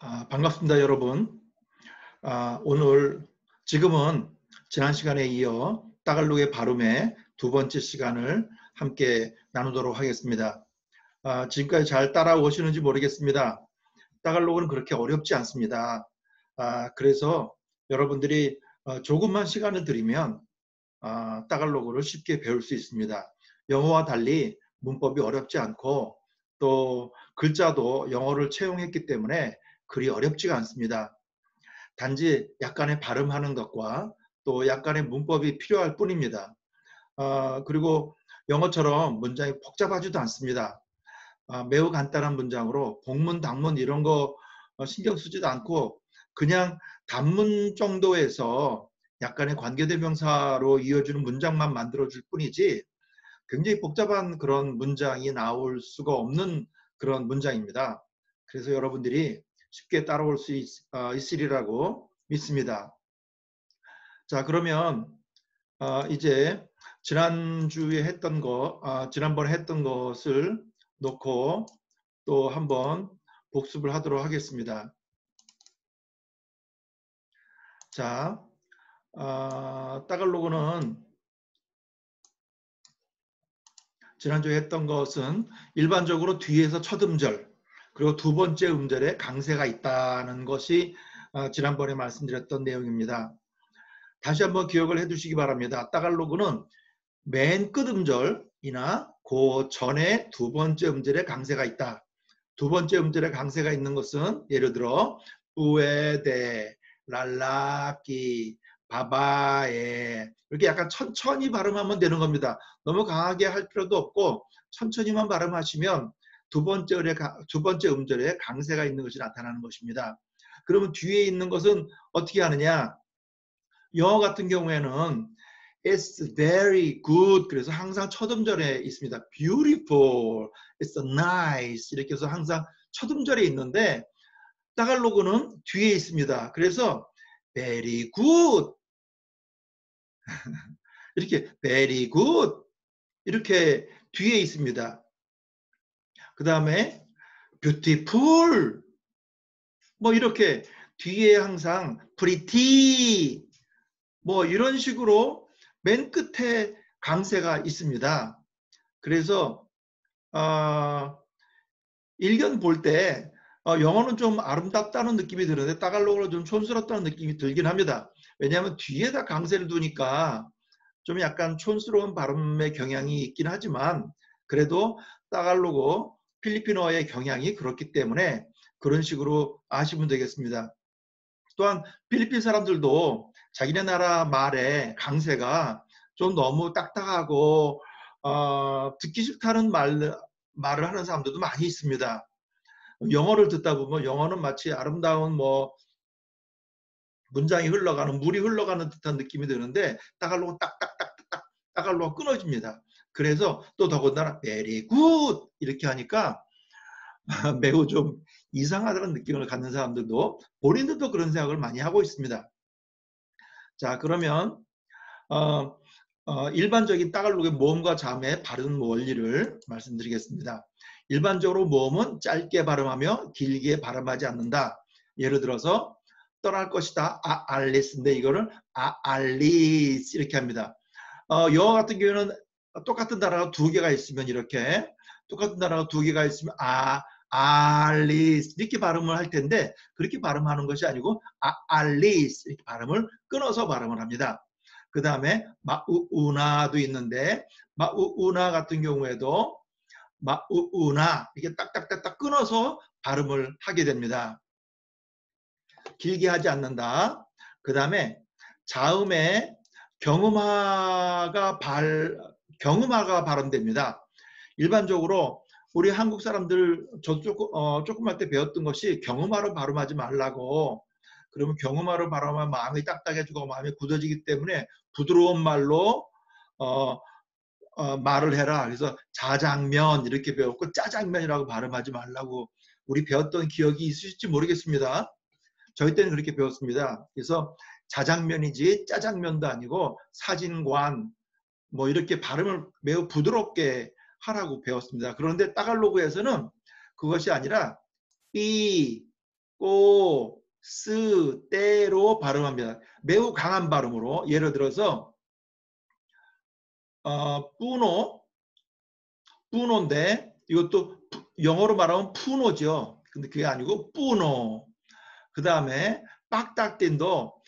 아, 반갑습니다, 여러분. 아, 오늘 지금은 지난 시간에 이어 따갈록의 발음의 두 번째 시간을 함께 나누도록 하겠습니다. 아, 지금까지 잘 따라오시는지 모르겠습니다. 따갈록은 그렇게 어렵지 않습니다. 아, 그래서 여러분들이 어, 조금만 시간을 들이면 아, 따갈록어를 쉽게 배울 수 있습니다. 영어와 달리 문법이 어렵지 않고 또 글자도 영어를 채용했기 때문에 그리 어렵지가 않습니다. 단지 약간의 발음하는 것과 또 약간의 문법이 필요할 뿐입니다. 어, 그리고 영어처럼 문장이 복잡하지도 않습니다. 어, 매우 간단한 문장으로 복문, 단문 이런 거 어, 신경 쓰지도 않고 그냥 단문 정도에서 약간의 관계대명사로 이어주는 문장만 만들어줄 뿐이지 굉장히 복잡한 그런 문장이 나올 수가 없는 그런 문장입니다. 그래서 여러분들이 쉽게 따라올 수 있, 어, 으리라고 믿습니다. 자 그러면 어, 이제 지난주에 했던 거, 어, 지난번에 했던 것을 놓고 또 한번 복습을 하도록 하겠습니다. 자, 어, 따갈로그는 지난주에 했던 것은 일반적으로 뒤에서 첫 음절, 그리고 두 번째 음절에 강세가 있다는 것이 어, 지난번에 말씀드렸던 내용입니다. 다시 한번 기억을 해두시기 바랍니다. 따갈로그는 맨 끝 음절이나 그 전에 두 번째 음절에 강세가 있다. 두 번째 음절에 강세가 있는 것은 예를 들어 우에데, 랄라끼, 바바에 이렇게 약간 천천히 발음하면 되는 겁니다. 너무 강하게 할 필요도 없고 천천히만 발음하시면 두 번째, 두 번째 음절에 강세가 있는 것이 나타나는 것입니다. 그러면 뒤에 있는 것은 어떻게 하느냐? 영어 같은 경우에는 It's very good. 그래서 항상 첫 음절에 있습니다. Beautiful. It's nice. 이렇게 해서 항상 첫 음절에 있는데 따갈로그는 뒤에 있습니다. 그래서 very good. 이렇게 very good. 이렇게 뒤에 있습니다. 그 다음에 beautiful 뭐 이렇게 뒤에 항상 pretty 뭐 이런 식으로 맨 끝에 강세가 있습니다. 그래서 어, 일견 볼때 어, 영어는 좀 아름답다는 느낌이 드는데 따갈로그로 좀 촌스럽다는 느낌이 들긴 합니다. 왜냐하면 뒤에다 강세를 두니까 좀 약간 촌스러운 발음의 경향이 있긴 하지만 그래도 따갈로그 필리핀어의 경향이 그렇기 때문에 그런 식으로 아시면 되겠습니다. 또한 필리핀 사람들도 자기네 나라 말의 강세가 좀 너무 딱딱하고 어, 듣기 싫다는 말, 말을 하는 사람들도 많이 있습니다. 영어를 듣다 보면 영어는 마치 아름다운 뭐 문장이 흘러가는 물이 흘러가는 듯한 느낌이 드는데 따갈로가 딱딱딱딱 따갈로가 끊어집니다. 그래서 또 더군다나 very good 이렇게 하니까 매우 좀 이상하다는 느낌을 갖는 사람들도 본인들도 그런 생각을 많이 하고 있습니다. 자 그러면 어, 어, 일반적인 따갈록의 모음과 잠의 발음 원리를 말씀드리겠습니다. 일반적으로 모음은 짧게 발음하며 길게 발음하지 않는다. 예를 들어서 떠날 것이다. 아, 알리스인데 이거를 아, 알리스 이렇게 합니다. 어, 영어 같은 경우는 똑같은 단어가 두 개가 있으면 이렇게 똑같은 단어가 두 개가 있으면 아 알리스 이렇게 발음을 할 텐데 그렇게 발음하는 것이 아니고 아, 알리스 이렇게 발음을 끊어서 발음을 합니다. 그 다음에 마우우나도 있는데 마우우나 같은 경우에도 마우우나 이렇게 딱딱딱딱 끊어서 발음을 하게 됩니다. 길게 하지 않는다. 그 다음에 자음에 경음화가 발 경음화가 발언됩니다. 일반적으로 우리 한국 사람들 저 조금 어, 조금 할 때 배웠던 것이 경음화로 발음하지 말라고 그러면 경음화로 발음하면 마음이 딱딱해지고 마음이 굳어지기 때문에 부드러운 말로 어, 어, 말을 해라. 그래서 자장면 이렇게 배웠고 짜장면이라고 발음하지 말라고 우리 배웠던 기억이 있으실지 모르겠습니다. 저희 때는 그렇게 배웠습니다. 그래서 자장면이지 짜장면도 아니고 사진관 뭐 이렇게 발음을 매우 부드럽게 하라고 배웠습니다. 그런데 따갈로그에서는 그것이 아니라 삐, 꼬, 스, 때로 발음합니다. 매우 강한 발음으로 예를 들어서 어, 뿌노, 뿌노인데 이것도 영어로 말하면 푸노죠. 근데 그게 아니고 뿌노. 그 다음에 빡닥딘도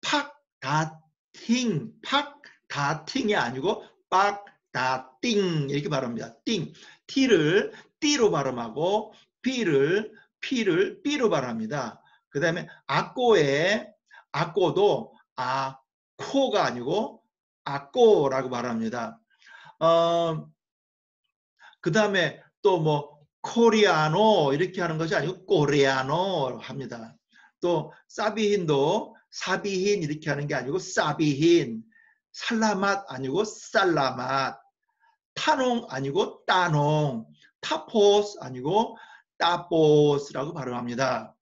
팍다팅, 팍 다팅이 아니고 pagdating 이렇게 발음합니다. ting, t를 띠로 발음하고 b를 p를 b로 발음합니다. 그 다음에 아꼬에 아꼬도 아코가 아니고 아꼬라고 말합니다. 어, 그 다음에 또 뭐 Koreano 이렇게 하는 것이 아니고 Koreano 합니다. 또 sabihin도 sabihin 이렇게 하는 게 아니고 sabihin salamat 아니고 salamat tanong 아니고 tanong tapos 아니고 tapos라고 발음합니다.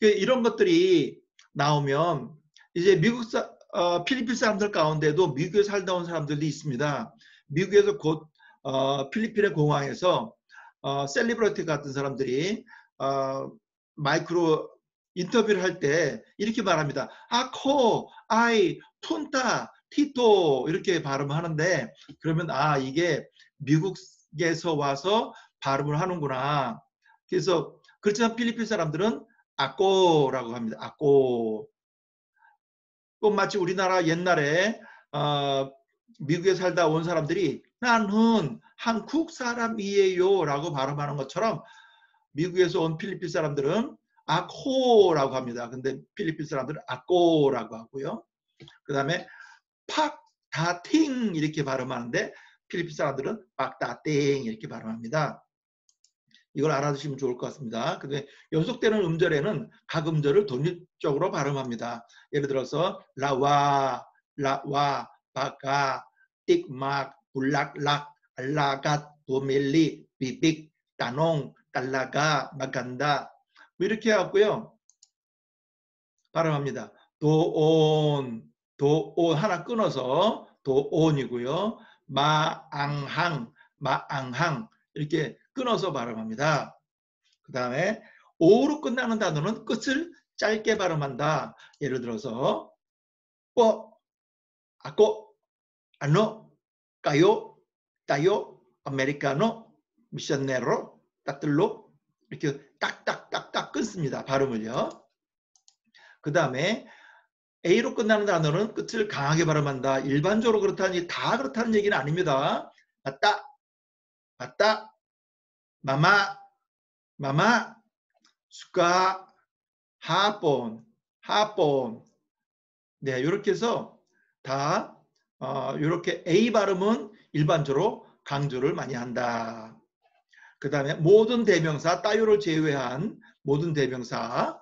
그 이런 것들이 나오면 이제 미국 사, 어, 필리핀 사람들 가운데도 미국에 살다 온 사람들이 있습니다. 미국에서 곧 어, 필리핀의 공항에서 어, 셀리브리티 같은 사람들이 어, 마이크로 인터뷰를 할 때 이렇게 말합니다. 아코, 아이, 푼타, 티토 이렇게 발음하는데 그러면 아 이게 미국에서 와서 발음을 하는구나. 그래서 그렇지만 필리핀 사람들은 아꼬라고 합니다. 아꼬. 또 마치 우리나라 옛날에 어, 미국에 살다 온 사람들이 나는 한국 사람이에요 라고 발음하는 것처럼 미국에서 온 필리핀 사람들은 아코라고 합니다. 근데 필리핀 사람들은 아꼬라고 하고요. 그 다음에 팍다팅 이렇게 발음하는데 필리핀 사람들은 팍다땡 이렇게 발음합니다. 이걸 알아두시면 좋을 것 같습니다. 근데 연속되는 음절에는 각 음절을 독립적으로 발음합니다. 예를 들어서 라와, 라와, 바가, 띡막, 불락락, 알라갓, 도멜리, 비빅, 따농, 달라가, 마간다 뭐 이렇게 해갖고요. 발음합니다. 도온, 도온 하나 끊어서 도온이고요. 마앙항, 마앙항 이렇게 끊어서 발음합니다. 그 다음에 오로 끝나는 단어는 끝을 짧게 발음한다. 예를 들어서 뽀, 아꼬, 아노, 까요, 따요, 아메리카노, 미션네로, 따뜰로 이렇게 딱딱딱딱 끊습니다. 발음을요. 그 다음에 A로 끝나는 단어는 끝을 강하게 발음한다. 일반적으로 그렇다니 다 그렇다는 얘기는 아닙니다. 맞다, 맞다, 마마, 마마, 수가, 하본, 하본. 네, 이렇게 해서 다 어, 이렇게 A 발음은 일반적으로 강조를 많이 한다. 그 다음에 모든 대명사, 따요를 제외한 모든 대명사,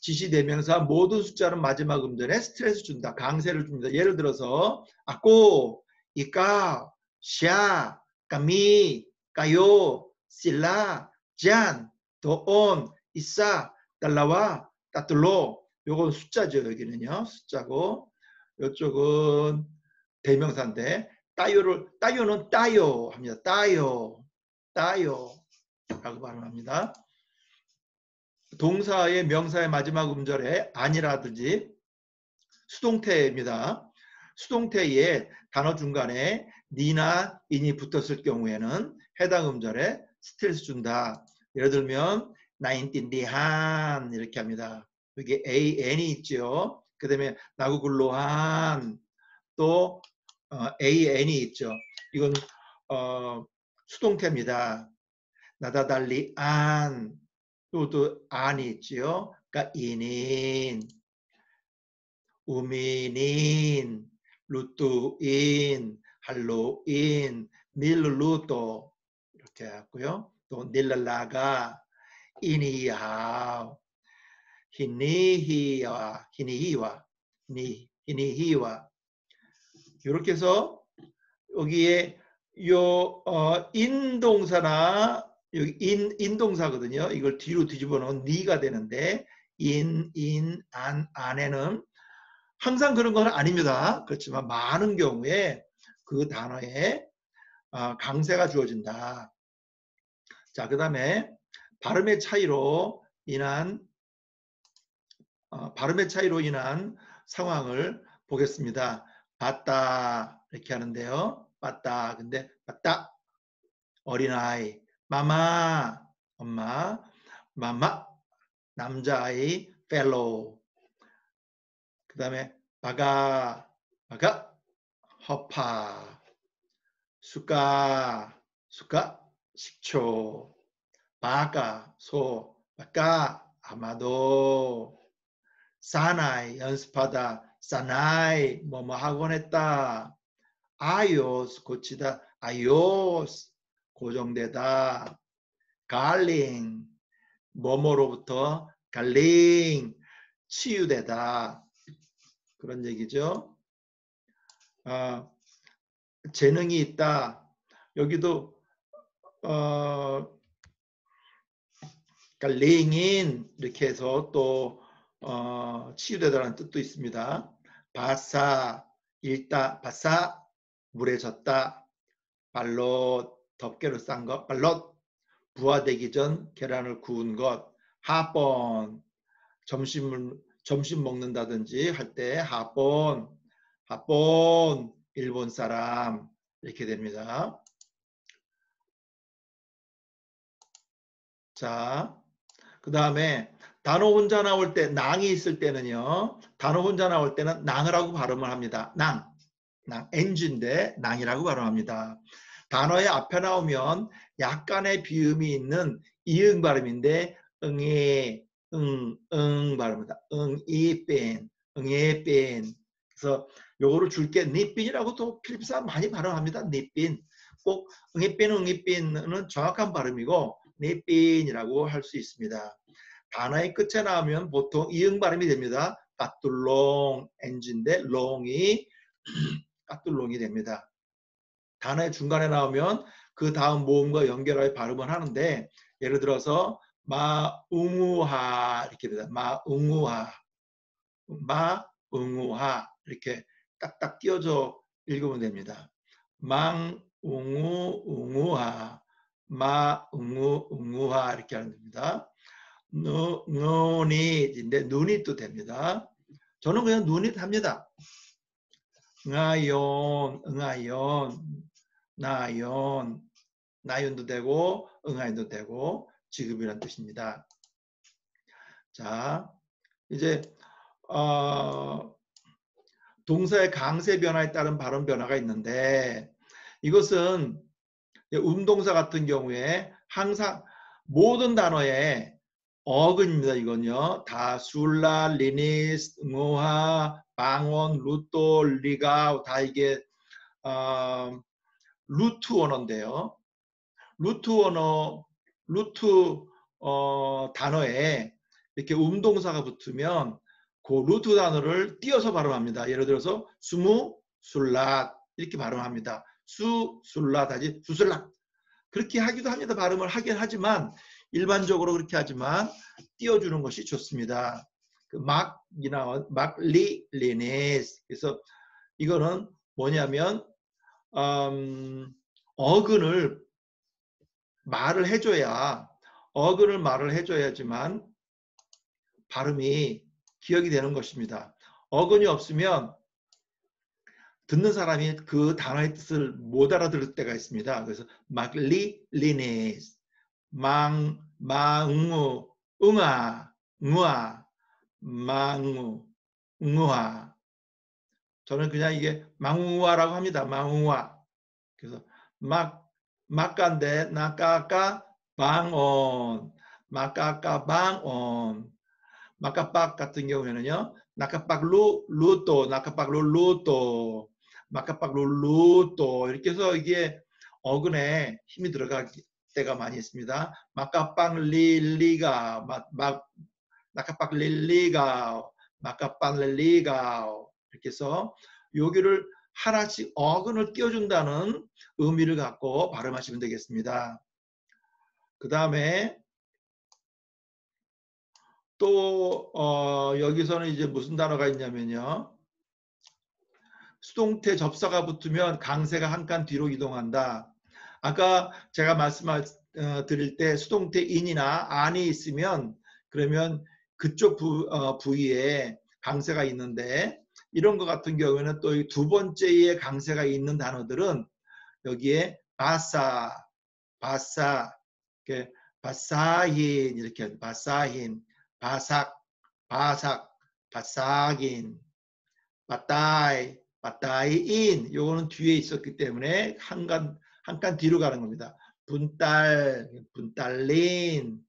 지시 대명사 모든 숫자는 마지막 음절에 스트레스 준다. 강세를 줍니다. 예를 들어서 아꼬, 이까, 샤, 까미, 까요, sila, jan, doon, isa, dalawa, tatlo. 요건 숫자죠. 여기는요. 숫자고 이쪽은 대명사인데 따요를 따요는 따요 합니다. 따요. 따요 라고 발음합니다. 동사의 명사의 마지막 음절에 아니라든지 수동태입니다. 수동태에 단어 중간에 니나 인이 붙었을 경우에는 해당 음절에 스트레스 준다. 예를 들면 나인틴디한 이렇게 합니다. 여기 AN이 있죠. 그 다음에 나구글로한 또 어, AN이 있죠. 이건 어, 수동태입니다. 나다달리안 또또 안이 있죠. 그러니까 인인 우민인 루뚜인 할로인 밀루또 이렇게 하고요. 또 닐랄라가 이니하우 히니히와 히니히와 니 히니히와 이렇게 해서 여기에 요 어, 인동사나 여기 인 인동사거든요. 이걸 뒤로 뒤집어 놓은 니가 되는데 인, 인, 안, 안에는 항상 그런 건 아닙니다. 그렇지만 많은 경우에 그 단어에 어, 강세가 주어진다. 자, 그 다음에 발음의 차이로 인한 어, 발음의 차이로 인한 상황을 보겠습니다. 봤다 이렇게 하는데요. 봤다. 근데 봤다. 어린아이. 마마. 엄마. 마마. 남자아이. fellow. 그 다음에 바가. 바가. 허파. 수가. 수가. 식초. 바가. 소. 바가. 아마도. 사나이. 연습하다. 사나이. 뭐뭐 하곤 했다. 아요스 고치다. 아요스 고정되다. 갈링 뭐뭐로부터 갈링 치유되다. 그런 얘기죠. 아, 재능이 있다. 여기도 어, 갈링인 이렇게 해서 또 어, 치유되다라는 뜻도 있습니다. 바사 읽다 바사 물에 젖다 발로 덮개로 싼 것, 발로 부화되기 전 계란을 구운 것, 하번 점심을 점심 먹는다든지 할 때 하본 하본 일본 사람 이렇게 됩니다. 자, 그 다음에 단어 혼자 나올 때 낭이 있을 때는요. 단어 혼자 나올 때는 낭을 하고 발음을 합니다. 낭. 낭, 엔진데 낭이라고 발음합니다. 단어의 앞에 나오면 약간의 비음이 있는 이응 발음인데 응에 응, 응 발음입니다. 응이 뺀, 응에 뺀. 그래서 요거를 줄게 니빈이라고 또 필립사 많이 발음합니다. 니빈. 꼭 응에 뺀, 응에 뺀은 정확한 발음이고 니빈이라고 할 수 있습니다. 단어의 끝에 나오면 보통 이응 발음이 됩니다. 까뚤롱 엔진데 롱이 까뚤롱이 됩니다. 단어의 중간에 나오면 그 다음 모음과 연결하여 발음을 하는데 예를 들어서 마웅우하 이렇게 됩니다. 마웅우하 마웅우하 이렇게 딱딱 띄어져 읽으면 됩니다. 망웅우웅우하 마웅우웅우하 이렇게 하면 됩니다. 누, 눈이 눈이 또 됩니다. 저는 그냥 눈이 합니다. 응아연, 응아연, 나연, 나연도 되고 응아연도 되고 지급이란 뜻입니다. 자, 이제 어, 동사의 강세 변화에 따른 발음 변화가 있는데 이것은 운동사 같은 경우에 항상 모든 단어에 어근입니다. 이건요. 다 술라, 리니스, 응호하, 방언, 루또, 리가 다 이게 어, 루트 원어인데요. 루트 원어, 루트 어, 단어에 이렇게 음동사가 붙으면 그 루트 단어를 띄어서 발음합니다. 예를 들어서 수무, 술랏 이렇게 발음합니다. 수, 술랏 하지 수술랏 그렇게 하기도 합니다. 발음을 하긴 하지만 일반적으로 그렇게 하지만 띄워주는 것이 좋습니다. 그 막이나 막리 리네스 그래서 이거는 뭐냐면 음, 어근을 말을 해줘야 어근을 말을 해줘야지만 발음이 기억이 되는 것입니다. 어근이 없으면 듣는 사람이 그 단어의 뜻을 못 알아들을 때가 있습니다. 그래서 막리 리네스 망, 마응우, 응아, 응아, 망우, 응우아. 저는 그냥 이게 망우아라고 합니다. 망우아. 그래서 막, 막간데 나까까 방온, 막까까 방온. 마카빡 같은 경우에는요. 나카빡 루, 루또, 나카빡 루, 루또, 마카빡 루, 루또. 이렇게 해서 이게 어근에 힘이 들어가기 때가 많이 있습니다. 마카빵 릴리가 막 나카빵 릴리가 마카빵 릴리가 이렇게 해서 여기를 하나씩 어근을 띄워준다는 의미를 갖고 발음하시면 되겠습니다. 그 다음에 또 어, 여기서는 이제 무슨 단어가 있냐면요. 수동태 접사가 붙으면 강세가 한 칸 뒤로 이동한다. 아까 제가 말씀드릴 때 수동태 인이나 안이 있으면 그러면 그쪽 부, 어, 부위에 강세가 있는데 이런 것 같은 경우에는 또 두 번째에 강세가 있는 단어들은 여기에 바사, 바사, 이렇게 바사힌 이렇게 바사힌, 바삭, 바삭, 바삭인, 바타이, 바타이인 요거는 뒤에 있었기 때문에 한간 한칸 뒤로 가는 겁니다. 분딸, 분딸린,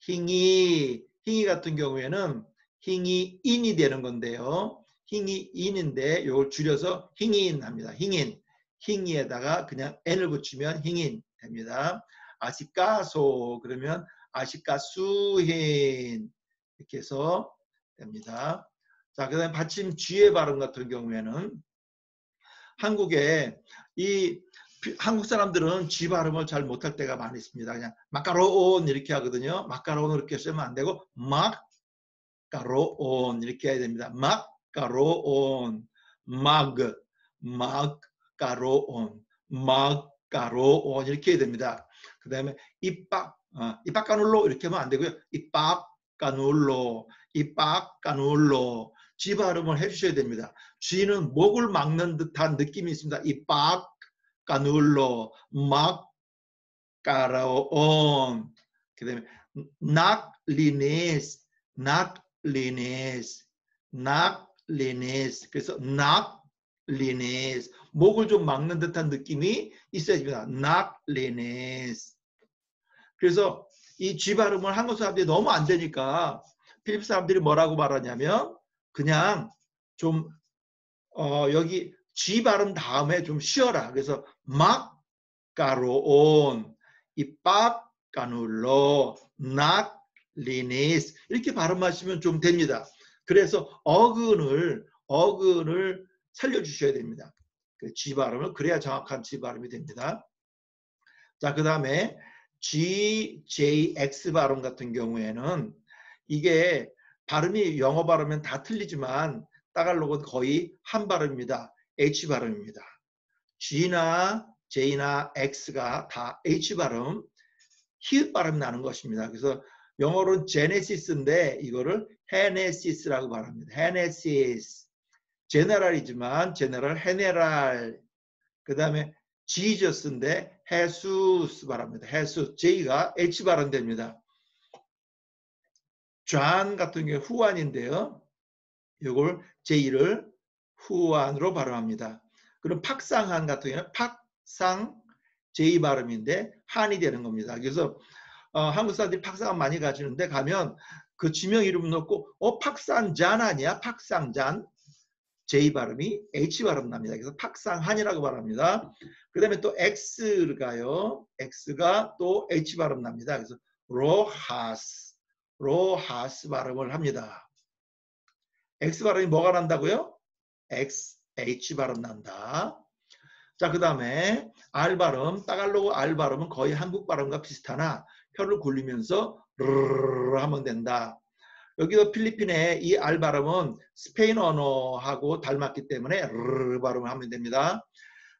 힝이, 힝이 같은 경우에는 힝이 인이 되는 건데요. 힝이 인인데 이걸 줄여서 힝인 합니다. 힝인. 힝이에다가 그냥 n을 붙이면 힝인 됩니다. 아시까소 그러면 아시까수힌 이렇게 해서 됩니다. 자, 그 다음에 받침 쥐의 발음 같은 경우에는 한국에 이 한국 사람들은 쥐 발음을 잘 못할 때가 많이 있습니다. 그냥 마카로온 이렇게 하거든요. 마카로온 이렇게 쓰면 안 되고 마카로온 이렇게 해야 됩니다. 마 마그 마카로온 마카로온 이렇게 해야 됩니다. 그 다음에 이빡 어, 이빡가눌로 이렇게 하면 안 되고요. 이빡가눌로 이빡가눌로 쥐 발음을 해주셔야 됩니다. 쥐는 목을 막는 듯한 느낌이 있습니다. 이빡 까눌로 막까라온 그다음에 낙리네스 낙리네스 낙 리네스 그래서 낙 linis 목을 좀 막는 듯한 느낌이 있어야 됩니다. nag linis 그래서 이 G 발음을 한국 사람들이 너무 안 되니까 필립 사람들이 뭐라고 말하냐면 그냥 좀 어, 여기 G 발음 다음에 좀 쉬어라. 그래서 magkaroon, ipag kanulo, nag linis 이렇게 발음하시면 좀 됩니다. 그래서 어근을 어근을 살려주셔야 됩니다. 그 G 발음을 그래야 정확한 G 발음이 됩니다. 자, 그 다음에 G, J, X 발음 같은 경우에는 이게 발음이 영어 발음은 다 틀리지만 따갈록은 거의 한 발음입니다. H 발음입니다. G나 J나 X가 다 H 발음, 히읗 발음 나는 것입니다. 그래서 영어로는 Genesis인데 이거를 Henesis라고 말합니다. Henesis. general이지만 general heneral. 그 다음에 Jesus인데 Hesus 발합니다. Hesu J가 H 발음됩니다. 존 같은 경우 Juan인데요. 이걸 J를 Juan으로 발음합니다. 그럼 팍상한 같은 경우는 팍상 J 발음인데 한이 되는 겁니다. 그래서 어, 한국 사람들이 팍상한 많이 가시는데 가면 그 지명 이름 넣고 어 팍상잔 아니야? 팍상잔 J 발음이 H 발음 납니다. 그래서 팍상한이라고 말합니다. 그 다음에 또 X가요. X가 또 H 발음 납니다. 그래서 로하스, 로하스 발음을 합니다. X 발음이 뭐가 난다고요? X, H 발음 난다. 자, 그 다음에 R 발음, 따갈로그 R 발음은 거의 한국 발음과 비슷하나 혀를 굴리면서 르르르 하면 된다. 여기도 필리핀의 이 R 발음은 스페인 언어하고 닮았기 때문에 르르 발음을 하면 됩니다.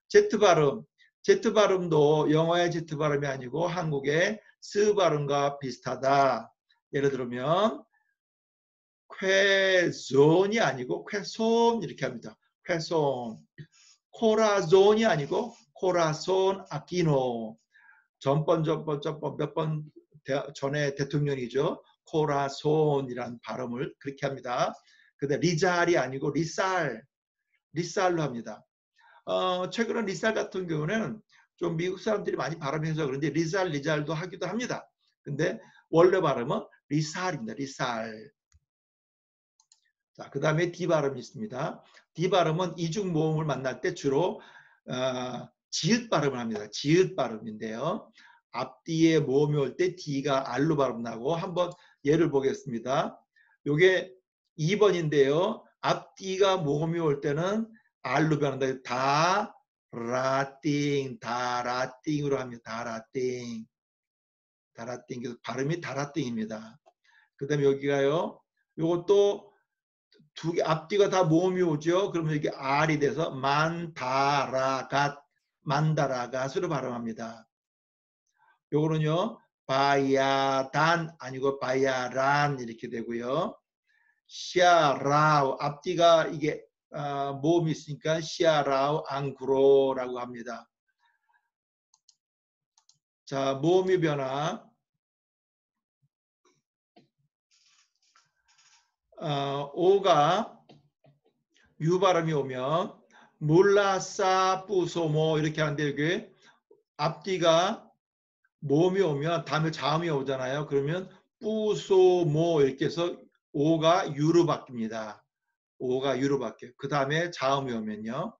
Z 발음, Z 발음도 영어의 Z 발음이 아니고 한국의 스 발음과 비슷하다. 예를 들면 쾌존이 아니고 쾌손 이렇게 합니다. 쾌손. 코라존이 아니고 코라손 아키노. 전번 전번 전번 몇 번 전에 대통령이죠. 코라손이란 발음을 그렇게 합니다. 근데 리잘이 아니고 리살. 리살로 합니다. 어, 최근에 리살 같은 경우는 좀 미국 사람들이 많이 발음해서 그런지 리살 리잘도 하기도 합니다. 근데 원래 발음은 리살입니다. 리살. 자, 그 다음에 D 발음이 있습니다. D 발음은 이중 모음을 만날 때 주로 어, 지읒 발음을 합니다. 지읒 발음인데요. 앞뒤에 모음이 올 때 D가 R로 발음 나고 한번 예를 보겠습니다. 요게 2번인데요. 앞뒤가 모음이 올 때는 R로 변한다. 다 라띵, 다라띵으로 합니다. 다라띵. 다라띵. 발음이 다라띵입니다. 그 다음에 여기가요. 요것도 두 개 앞뒤가 다 모음이 오죠. 그러면 이게 R이 돼서 만다라갓 만다라갓으로 발음합니다. 요거는요. 바야단 아니고 바야란 이렇게 되고요. 시아라우 앞뒤가 이게 어, 모음이 있으니까 시아라우 앙구로라고 합니다. 자, 모음의 변화. 어, 오가 유 발음이 오면 몰라사 뿌소모 이렇게 하는데 이게 앞뒤가 모음이 오면 다음에 자음이 오잖아요. 그러면 뿌소모 이렇게 해서 오가 유로 바뀝니다. 오가 유로 바뀌어요. 그 다음에 자음이 오면요.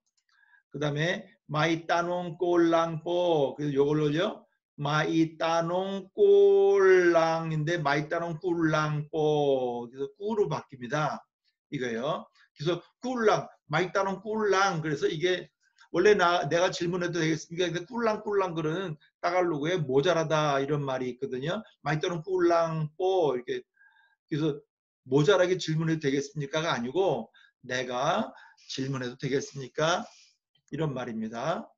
그 다음에 may tanong ko lang po 그래서 요걸로요. 마이따농 꼴랑인데 마이따농 꿀랑뽀 그래서 꾸로 바뀝니다. 이거요. 그래서 ku lang may tanong ku lang 그래서 이게 원래 나 내가 질문해도 되겠습니까? 근데 kulang kulang 그러는 따갈로그에 모자라다 이런 말이 있거든요. may tanong ku lang po 이렇게 그래서 모자라게 질문해도 되겠습니까가 아니고 내가 질문해도 되겠습니까? 이런 말입니다.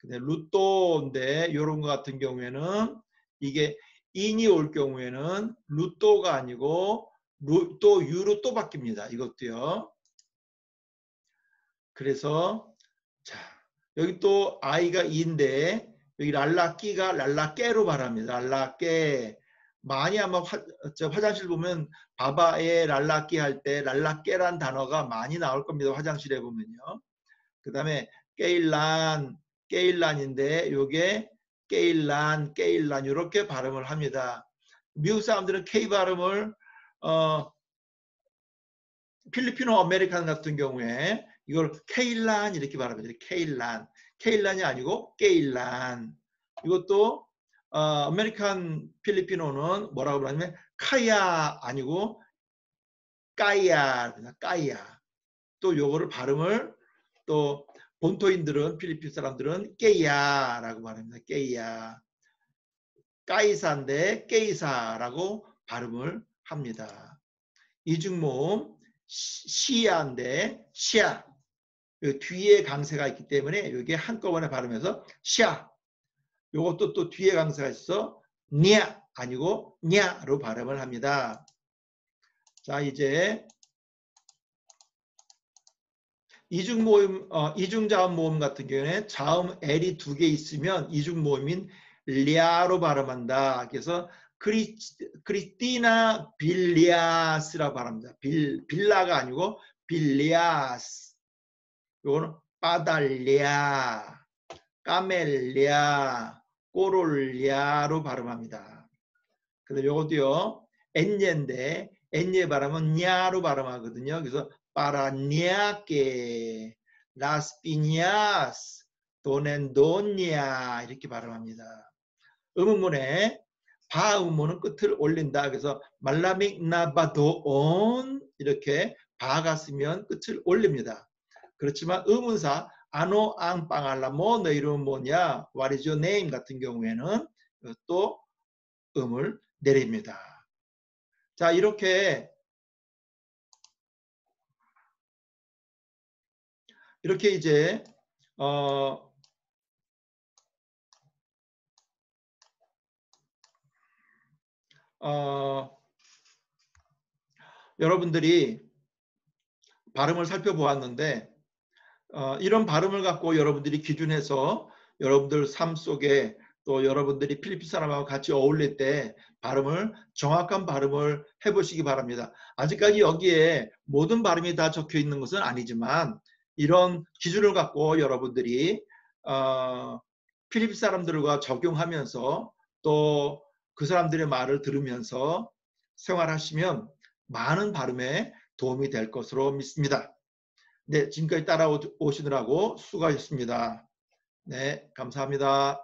근데 루또인데 이런 거 같은 경우에는 이게 인이 올 경우에는 루또가 아니고 루또 유로 또 바뀝니다. 이것도요. 그래서 자 여기 또 아이가 이인데 여기 랄라끼가 랄라깨로 말합니다. 랄라깨 많이 아마 화, 화장실 보면 babae lalaki 할 때 lalaki란 단어가 많이 나올 겁니다. 화장실에 보면요. 그 다음에 kailan, kailan인데 요게 kailan, kailan 이렇게 발음을 합니다. 미국 사람들은 K 발음을 어, Filipino American 같은 경우에 이걸 kailan 이렇게 발음합니다. kailan. kailan이 아니고 kailan. 이것도 어, American Filipino는 뭐라고 그러냐면 카야 아니고 까야 까야 또 요거를 발음을 또 본토인들은 필리핀 사람들은 깨야라고 말합니다. 깨야 까이사인데 깨이사라고 발음을 합니다. 이중모음 시야인데 시야 뒤에 강세가 있기 때문에 이게 한꺼번에 발음해서 시야 요것도 또 뒤에 강세가 있어 냐 아니고 냐로 발음을 합니다. 자 이제 이중 모음 어, 이중 자음 모음 같은 경우에 자음 L이 두 개 있으면 이중 모음인 랴로 발음한다. 그래서 크리, 크리스티나 빌리아스라고 발음합니다. 빌, 빌라가 아니고 빌리아스. 요거는 빠달랴, 까멜랴, 꼬롤리아로 발음합니다. 근데 요것도요. 엔예인데 엔예 발음은 냐로 발음하거든요. 그래서 파라냐게 라스 피냐스 도넨도냐 이렇게 발음합니다. 음음문에 바 음문은 끝을 올린다. 그래서 말라믹 나바도온 이렇게 바가 쓰면 끝을 올립니다. 그렇지만 음운사 아노 앙빵알라모 너 이름은 뭐냐? Your name? 같은 경우에는 또 음을 내립니다. 자 이렇게 이렇게 이제 어 어, 여러분들이 발음을 살펴보았는데 어, 이런 발음을 갖고 여러분들이 기준해서 여러분들 삶 속에 또 여러분들이 필리핀 사람하고 같이 어울릴 때 발음을 정확한 발음을 해보시기 바랍니다. 아직까지 여기에 모든 발음이 다 적혀 있는 것은 아니지만 이런 기준을 갖고 여러분들이 어, 필리핀 사람들과 적용하면서 또 그 사람들의 말을 들으면서 생활하시면 많은 발음에 도움이 될 것으로 믿습니다. 네, 지금까지 따라오시느라고 수고하셨습니다. 네, 감사합니다.